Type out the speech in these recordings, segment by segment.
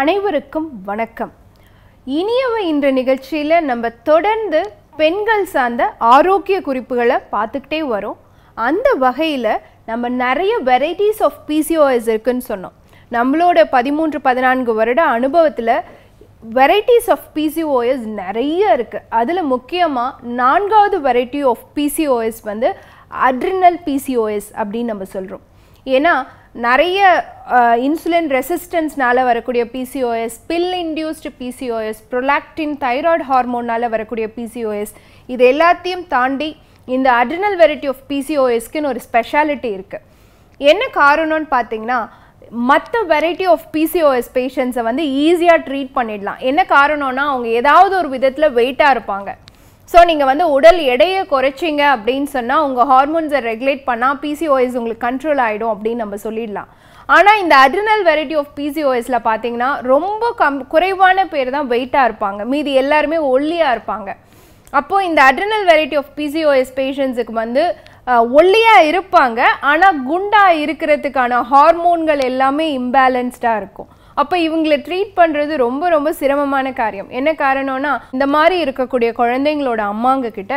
அனைவருக்கும் வணக்கம். இனியவ இன்ற நிகழ்ச்சியில் நம்ம தொடர்ந்து பெண்கள் சார்ந்த ஆரோக்கிய குறிப்புகளை பார்த்துக்கிட்டே வரோம். அந்த வகையில் நம்ம நிறைய வெரைட்டிஸ் ஆஃப் பிசிஓஎஸ் இருக்குன்னு சொன்னோம். நம்மளோட பதிமூன்று பதினான்கு வருட அனுபவத்தில் வெரைட்டிஸ் ஆஃப் பிசிஓஎஸ் நிறைய இருக்குது அதில் முக்கியமாக நான்காவது வெரைட்டி ஆஃப் பிசிஓஎஸ் வந்து அட்ரினல் பிசிஓஎஸ் அப்படின்னு நம்ம சொல்கிறோம் ஏன்னா நிறைய இன்சுலின் ரெசிஸ்டன்ஸ்னால வரக்கூடிய PCOS pill induced PCOS prolactin thyroid ஹார்மோனால் வரக்கூடிய பிசிஓஎஸ் இது எல்லாத்தையும் தாண்டி இந்த அட்ரினல் வெரைட்டி ஆஃப் பிசிஓஎஸ்க்குன்னு ஒரு ஸ்பெஷாலிட்டி இருக்குது என்ன காரணம்னு பார்த்தீங்கன்னா மற்ற வெரைட்டி ஆஃப் பிசிஓஎஸ் பேஷண்ட்ஸை வந்து ஈஸியாக ட்ரீட் பண்ணிடலாம். என்ன காரணம்னா அவங்க ஏதாவது ஒரு விதத்தில் வெயிட்டாக இருப்பாங்க. ஸோ நீங்கள் வந்து உடல் எடையை குறைச்சிங்க அப்படின்னு சொன்னால் உங்கள் ஹார்மோன்ஸை ரெகுலேட் பண்ணால் பிசிஓஎஸ் உங்களுக்கு கண்ட்ரோல் ஆகிடும் அப்படின்னு நம்ம சொல்லிடலாம். ஆனால் இந்த அட்ரினல் வெரைட்டி ஆஃப் பிசிஓஎஸில் பார்த்தீங்கன்னா ரொம்ப கம் குறைவான பேர் தான் வெயிட்டாக இருப்பாங்க. மீதி எல்லாருமே ஒல்லியாக இருப்பாங்க. அப்போது இந்த அட்ரினல் வெரைட்டி ஆஃப் பிசிஓஎஸ் பேஷண்ட்ஸுக்கு வந்து ஒல்லியாக இருப்பாங்க. ஆனால் குண்டாக இருக்கிறதுக்கான ஹார்மோன்கள் எல்லாமே இம்பேலன்ஸ்டாக இருக்கும். அப்போ இவங்களை ட்ரீட் பண்ணுறது ரொம்ப ரொம்ப சிரமமான காரியம். என்ன காரணம்னா இந்த மாதிரி இருக்கக்கூடிய குழந்தைங்களோட அம்மாங்க கிட்ட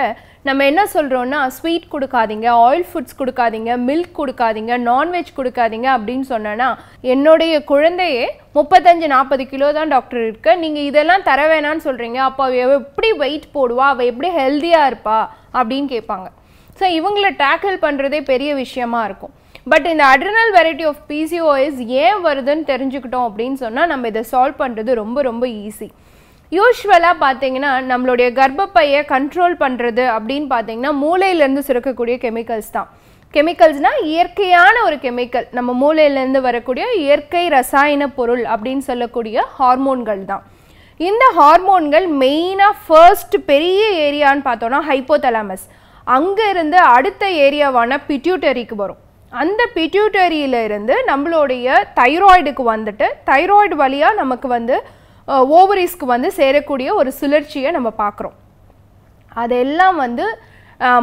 நம்ம என்ன சொல்கிறோன்னா ஸ்வீட் கொடுக்காதீங்க ஆயில் ஃபுட்ஸ் கொடுக்காதீங்க மில்க் கொடுக்காதீங்க நான்வெஜ் கொடுக்காதீங்க அப்படின்னு சொன்னேன்னா என்னுடைய குழந்தையே முப்பத்தஞ்சு நாற்பது கிலோ தான் டாக்டர் இருக்கு. நீங்கள் இதெல்லாம் தர வேணான்னு சொல்கிறீங்க அப்போ அவ எப்படி வெயிட் போடுவா? அவள் எப்படி ஹெல்த்தியாக இருப்பா? அப்படின்னு கேட்பாங்க. ஸோ இவங்களை டேக்கிள் பண்ணுறதே பெரிய விஷயமா இருக்கும். பட் இந்த அட்ரினல் வெரைட்டி ஆஃப் பிசிஓஎஸ் ஏன் வருதுன்னு தெரிஞ்சுக்கிட்டோம் அப்படின்னு சொன்னால் நம்ம இதை சால்வ் பண்ணுறது ரொம்ப ரொம்ப ஈஸி யூஸ்வலாக பார்த்தீங்கன்னா நம்மளுடைய கர்ப்பப்பையை கண்ட்ரோல் பண்ணுறது அப்படின்னு பார்த்தீங்கன்னா மூளையிலேருந்து சுரக்கக்கூடிய கெமிக்கல்ஸ் தான். கெமிக்கல்ஸ்னால் இயற்கையான ஒரு கெமிக்கல் நம்ம மூளையிலேருந்து வரக்கூடிய இயற்கை ரசாயன பொருள் அப்படின்னு சொல்லக்கூடிய ஹார்மோன்கள் தான். இந்த ஹார்மோன்கள் மெயினாக ஃபர்ஸ்ட் பெரிய ஏரியான்னு பார்த்தோன்னா ஹைப்போதலாமஸ் அங்கே இருந்து அடுத்த ஏரியாவான பிட்யூட்டரிக்கு வரும். அந்த பிட்யூட்டரியில இருந்து நம்மளுடைய தைராய்டுக்கு வந்துட்டு தைராய்டு வழியாக நமக்கு வந்து ஓவரிஸ்க்கு வந்து சேரக்கூடிய ஒரு சுழற்சியை நம்ம பார்க்குறோம். அதெல்லாம் வந்து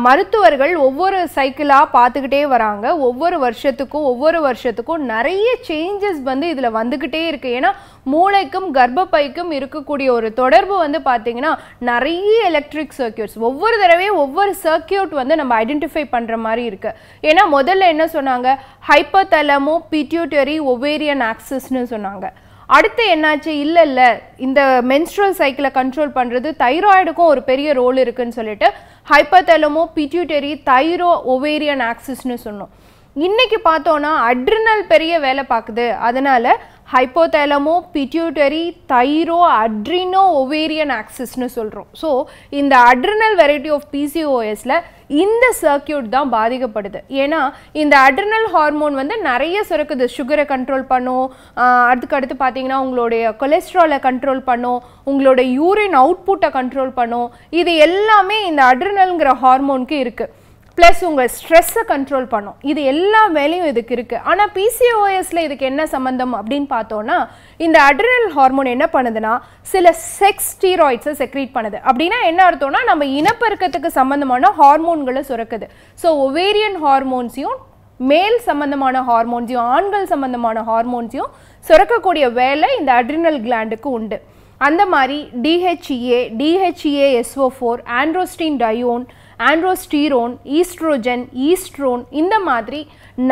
மருத்துவர்கள் ஒவ்வொரு சைக்கிளாக பார்த்துக்கிட்டே வராங்க. ஒவ்வொரு வருஷத்துக்கும் ஒவ்வொரு வருஷத்துக்கும் நிறைய சேஞ்சஸ் வந்து இதில் வந்துக்கிட்டே இருக்குது ஏன்னா மூளைக்கும் கர்ப்பப்பைக்கும் இருக்கக்கூடிய ஒரு தொடர்பு வந்து பார்த்திங்கன்னா நிறைய எலக்ட்ரிக் சர்க்கியூட்ஸ் ஒவ்வொரு தடவையும் ஒவ்வொரு சர்க்கியூட் வந்து நம்ம ஐடென்டிஃபை பண்ணுற மாதிரி இருக்குது ஏன்னா முதல்ல என்ன சொன்னாங்க? ஹைப்போதலமோ பிட்யூட்டரி ஒவேரியன் ஆக்சஸ்னு சொன்னாங்க. அடுத்து என்னாச்சு? இல்லை இல்லை. இந்த மென்ஸ்ட்ரல் சைக்கிளை கண்ட்ரோல் பண்ணுறது தைராய்டுக்கும் ஒரு பெரிய ரோல் இருக்குன்னு சொல்லிட்டு ஹைப்பத்தலமோ பிட்யூட்டரி தைரோ ஒவேரியன் ஆக்சிஸ்னு சொன்னோம். இன்னைக்கு பார்த்தோன்னா அட்ரினல் பெரிய வேலை பார்க்குது. அதனால hypothalamo pituitary thyro adreno ovarian ஆக்சிஸ்னு சொல்கிறோம் ஸோ இந்த அட்ரினல் வெரைட்டி ஆஃப் பிசிஓஎஸில் இந்த சர்க்கியூட் தான் பாதிக்கப்படுது. ஏன்னா இந்த அட்ரினல் ஹார்மோன் வந்து நிறைய சுரக்குது. சுகரை கண்ட்ரோல் பண்ணும். அதுக்கடுத்து பார்த்தீங்கன்னா உங்களுடைய கொலஸ்ட்ராலை கண்ட்ரோல் பண்ணும். உங்களோட யூரின் அவுட்புட்டை கண்ட்ரோல் பண்ணும். இது எல்லாமே இந்த அட்ரினல்ங்கிற ஹார்மோனுக்கு இருக்குது ப்ளஸ் உங்கள் ஸ்ட்ரெஸ்ஸை கண்ட்ரோல் பண்ணும். இது எல்லா வேலையும் இதுக்கு இருக்குது ஆனால் பிசிஓஎஸில் இதுக்கு என்ன சம்மந்தம் அப்படின்னு பார்த்தோன்னா இந்த அட்ரினல் ஹார்மோன் என்ன பண்ணுதுன்னா சில செக்ஸ் ஸ்டீராய்ட்ஸை செக்ரீட் பண்ணுது. அப்படின்னா என்ன அர்த்தம்னா நம்ம இனப்பெருக்கத்துக்கு சம்மந்தமான ஹார்மோன்களை சுரக்குது. ஸோ ஒவேரியன் ஹார்மோன்ஸையும் மேல் சம்மந்தமான ஹார்மோன்ஸையும் ஆண்கள் சம்மந்தமான ஹார்மோன்ஸையும் சுரக்கக்கூடிய வேலை இந்த அட்ரினல் கிளாண்டுக்கு உண்டு. அந்த மாதிரி DHEA DHEASO four androstenedione androsterone estrogen estrone இந்த மாதிரி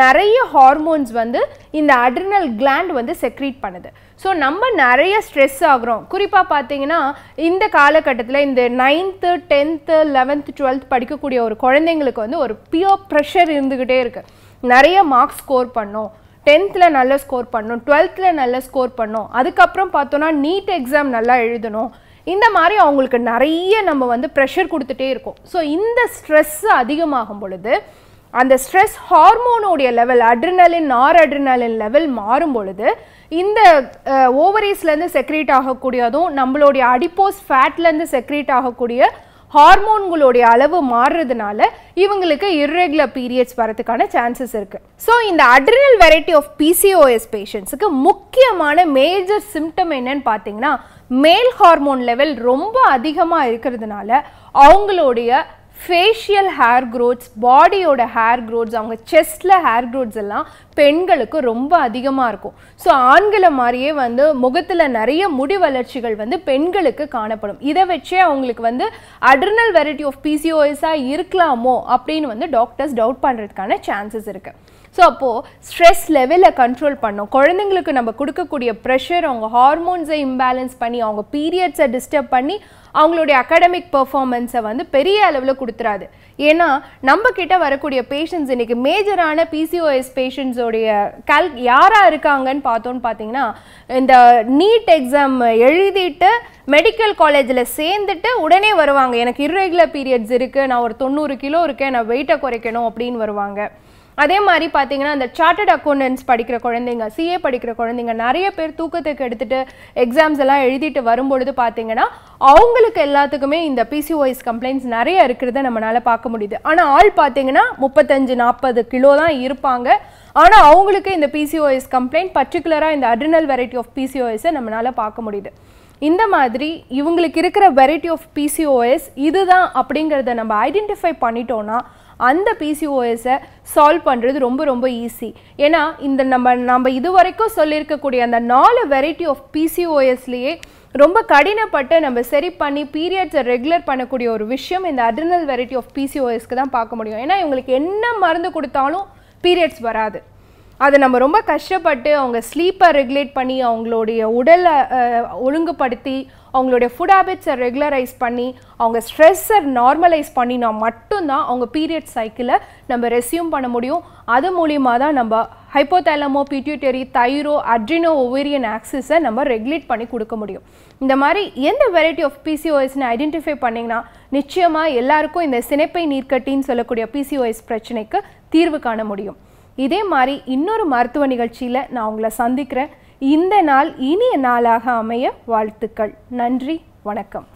நிறைய ஹார்மோன்ஸ் வந்து இந்த அட்ரினல் கிளாண்ட் வந்து செக்ரீட் பண்ணுது. ஸோ நம்ம நிறைய ஸ்ட்ரெஸ் ஆகிறோம். குறிப்பாக பார்த்தீங்கன்னா இந்த காலகட்டத்தில் இந்த நைன்த்து டென்த்து லெவன்த்து டுவெல்த் படிக்கக்கூடிய ஒரு குழந்தைங்களுக்கு வந்து ஒரு பியர் ப்ரெஷர் இருந்துக்கிட்டே இருக்குது நிறைய மார்க்ஸ் ஸ்கோர் பண்ணோம். டென்த்தில் நல்ல ஸ்கோர் பண்ணணும் டுவெல்த்தில் நல்ல ஸ்கோர் பண்ணோம். அதுக்கப்புறம் பார்த்தோன்னா நீட் எக்ஸாம் நல்லா எழுதணும். இந்த மாதிரி அவங்களுக்கு நிறைய நம்ம வந்து ப்ரெஷர் கொடுத்துட்டே இருக்கோம். ஸோ இந்த ஸ்ட்ரெஸ் அதிகமாகும் பொழுது அந்த ஸ்ட்ரெஸ் ஹார்மோனுடைய லெவல் அட்ரினலின் நார் அட்ரினலின் லெவல் மாறும் பொழுது இந்த ஓவரீஸ்லேருந்து செக்ரேட் ஆகக்கூடியதும் நம்மளுடைய அடிப்போஸ் ஃபேட்லேருந்து செக்ரேட் ஆகக்கூடிய ஹார்மோன்களுடைய அளவு மாறுறதுனால இவங்களுக்கு இர்ரெகுலர் பீரியட்ஸ் வரதுக்கான சான்சஸ் இருக்குது ஸோ இந்த அட்ரினல் வெரைட்டி ஆஃப் பிசிஓஎஸ் பேஷண்ட்ஸுக்கு முக்கியமான மேஜர் சிம்டம் என்னன்னு பார்த்தீங்கன்னா மேல் ஹார்மோன் லெவல் ரொம்ப அதிகமாக இருக்கிறதுனால அவங்களுடைய ஃபேஷியல் ஹேர் க்ரோத்ஸ் பாடியோட ஹேர் க்ரோத்ஸ் அவங்க செஸ்டில் ஹேர் க்ரோத்ஸ் எல்லாம் பெண்களுக்கு ரொம்ப அதிகமாக இருக்கும். ஸோ ஆண்களை மாதிரியே வந்து முகத்தில் நிறைய முடி வளர்ச்சிகள் வந்து பெண்களுக்கு காணப்படும். இதை வச்சே அவங்களுக்கு வந்து அட்ரினல் வெரைட்டி ஆஃப் பிசிஓஎஸாக இருக்கலாமோ அப்படின்னு வந்து டாக்டர்ஸ் டவுட் பண்ணுறதுக்கான சான்சஸ் இருக்குது ஸோ அப்போது ஸ்ட்ரெஸ் லெவலை கண்ட்ரோல் பண்ணோம் குழந்தைங்களுக்கு நம்ம கொடுக்கக்கூடிய ப்ரெஷர் அவங்க ஹார்மோன்ஸை இம்பேலன்ஸ் பண்ணி அவங்க பீரியட்ஸை டிஸ்டர்ப் பண்ணி அவங்களுடைய அகாடமிக் பெர்ஃபார்மன்ஸை வந்து பெரிய அளவில் கொடுத்துறாது. ஏன்னா நம்ம கிட்ட வரக்கூடிய பேஷண்ட்ஸ் இன்றைக்கி மேஜரான பிசிஓஎஸ் பேஷண்ட்ஸோடைய கல் யாராக இருக்காங்கன்னு பார்த்தோன்னு பார்த்தீங்கன்னா இந்த நீட் எக்ஸாம் எழுதிட்டு மெடிக்கல் காலேஜில் சேர்ந்துட்டு உடனே வருவாங்க. எனக்கு இர்ரெகுலர் பீரியட்ஸ் இருக்குது நான் ஒரு தொண்ணூறு கிலோ இருக்கேன் நான் வெயிட்டை குறைக்கணும் அப்படின்னு வருவாங்க. அதே மாதிரி பார்த்தீங்கன்னா அந்த சார்ட்டர்ட் அக்கௌண்டன்ஸ் படிக்கிற குழந்தைங்க சிஏ படிக்கிற குழந்தைங்க நிறைய பேர் தூக்கத்துக்கு எடுத்துட்டு எக்ஸாம்ஸ் எல்லாம் எழுதிட்டு வரும்பொழுது பார்த்தீங்கன்னா அவங்களுக்கு எல்லாத்துக்குமே இந்த பிசிஓஎஸ் கம்ப்ளைண்ட்ஸ் நிறைய இருக்கிறத நம்மளால் பார்க்க முடியுது. ஆனால் ஆள் பார்த்தீங்கன்னா முப்பத்தஞ்சு நாற்பது கிலோ தான் இருப்பாங்க. ஆனால் அவங்களுக்கு இந்த பிசிஓஎஸ் கம்ப்ளைண்ட் பர்டிகுலராக இந்த அட்ரினல் வெரைட்டி ஆஃப் பிசிஓஎஸை நம்மளால் பார்க்க முடியுது. இந்த மாதிரி இவங்களுக்கு இருக்கிற வெரைட்டி ஆஃப் பிசிஓஎஸ் இதுதான் அப்படிங்கிறத நம்ம ஐடென்டிஃபை பண்ணிட்டோன்னா அந்த பிசிஓஎஸை சால்வ் பண்ணுறது ரொம்ப ரொம்ப ஈஸி ஏன்னா இந்த நம்ம நம்ம இது வரைக்கும் சொல்லியிருக்கக்கூடிய அந்த நாலு வெரைட்டி ஆஃப் பிசிஓஎஸ்லேயே ரொம்ப கடினப்பட்டு நம்ம சரி பண்ணி பீரியட்ஸை ரெகுலர் பண்ணக்கூடிய ஒரு விஷயம் இந்த அட்ரினல் வெரைட்டி ஆஃப் பிசிஓஎஸ்க்கு தான் பார்க்க முடியும். ஏன்னா இவங்களுக்கு என்ன மருந்து கொடுத்தாலும் பீரியட்ஸ் வராது. அதை நம்ம ரொம்ப கஷ்டப்பட்டு அவங்க ஸ்லீப்பை ரெகுலேட் பண்ணி அவங்களுடைய உடலை ஒழுங்குபடுத்தி அவங்களுடைய ஃபுட் ஹேபிட்ஸை ரெகுலரைஸ் பண்ணி அவங்க ஸ்ட்ரெஸ்ஸை நார்மலைஸ் பண்ணினா மட்டும்தான் அவங்க பீரியட் சைக்கிளை நம்ம ரெஸ்யூம் பண்ண முடியும். அது மூலியமாக தான் நம்ம hypothalamo pituitary thyro adreno ovarian ஆக்சிஸை நம்ம ரெகுலேட் பண்ணி கொடுக்க முடியும். இந்த மாதிரி எந்த வெரைட்டி ஆஃப் பிசிஓஎஸ்னு ஐடென்டிஃபை பண்ணிங்கன்னா நிச்சயமாக எல்லாருக்கும் இந்த சினைப்பை நீர்க்கட்டின்னு சொல்லக்கூடிய பிசிஓஎஸ் பிரச்சனைக்கு தீர்வு காண முடியும். இதே மாதிரி இன்னொரு மருத்துவ நிகழ்ச்சியில் நான் உங்களை சந்திக்கிறேன். இந்த நாள் இனிய நாளாக அமைய வாழ்த்துக்கள். நன்றி வணக்கம்.